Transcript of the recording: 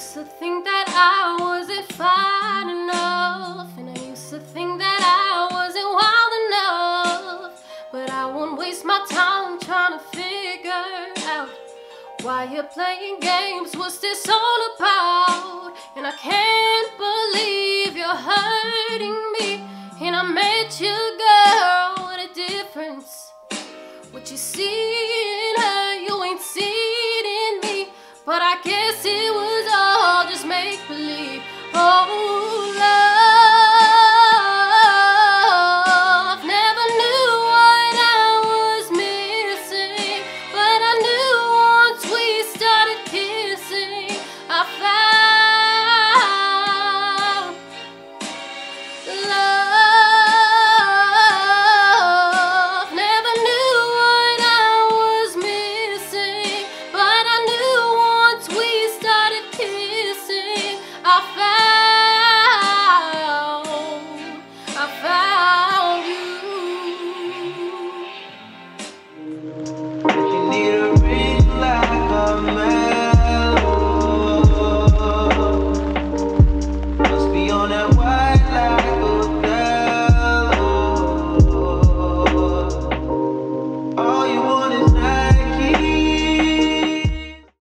used to think that I wasn't fine enough And I used to think that I wasn't wild enough But I won't waste my time trying to figure out Why you're playing games, what's this all about? And I can't believe you're hurting me And I met you, girl, what a difference What you see in her, you ain't seeing me But I can't oh love.